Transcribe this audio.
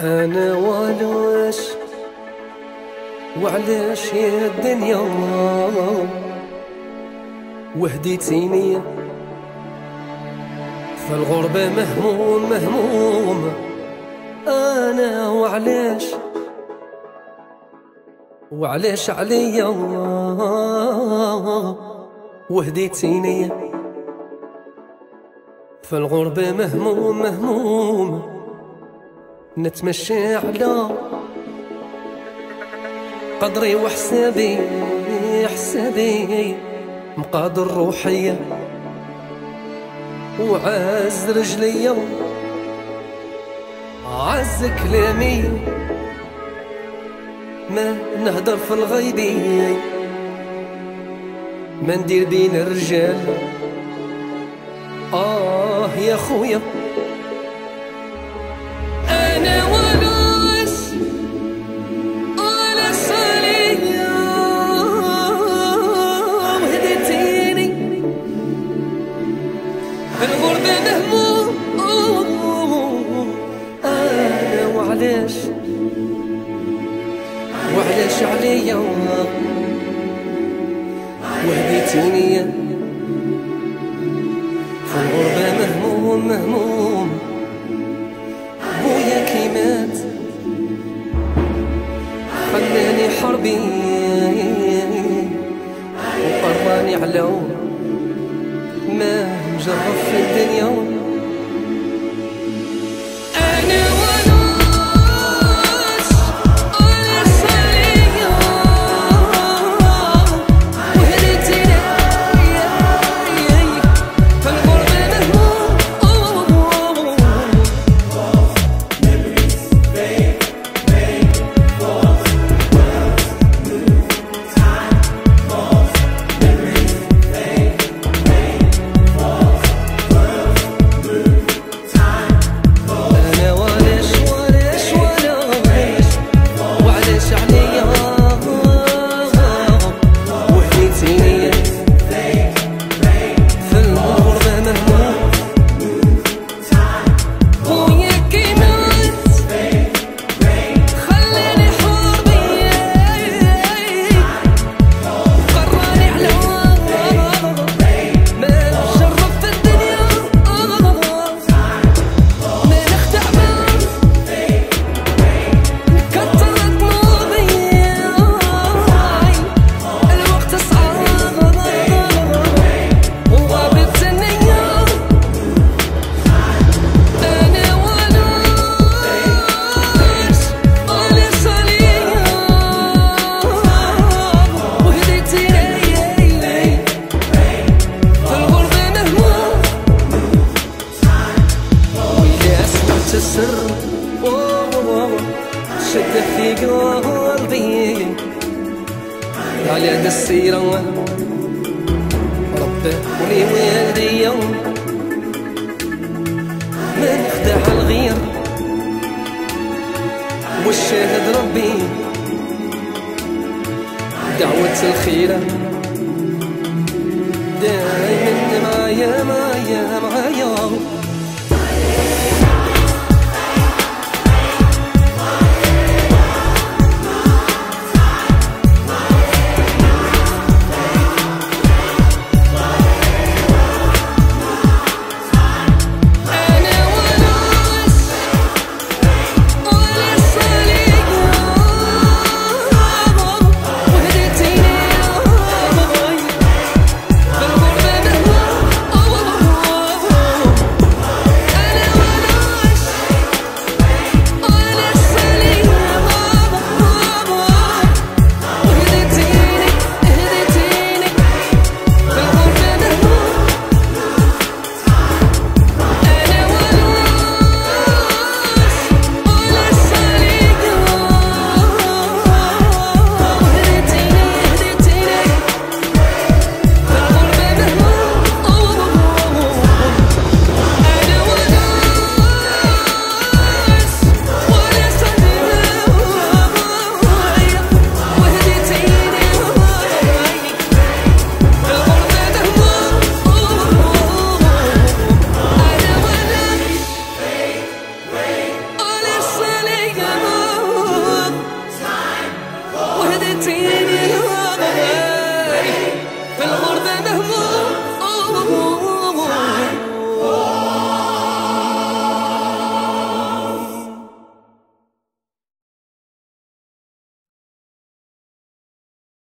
أنا وعلاش وعلاش يا الدنيا. وهديتيني في الغربة مهموم مهموم. أنا وعلاش وعلاش عليا. وهديتيني في الغربة مهموم مهموم. نتمشى على قدري وحسابي حسابي. مقادر روحية وعز رجليا عز كلامي. ما نهدر في الغيبي ما ندير بين الرجال. آه يا خويا. الغربة مهموم أنا وعلاش وعلاش عليا وهديتيني في الغربة مهموم مهموم بويا كي مات خلاني حربي وقراني على ما مجرب في الدنيا شد في قلبي على هاد السيرة ربي ولي والدي ما نخدع الغير؟ والشاهد ربي. دعوة الخير دار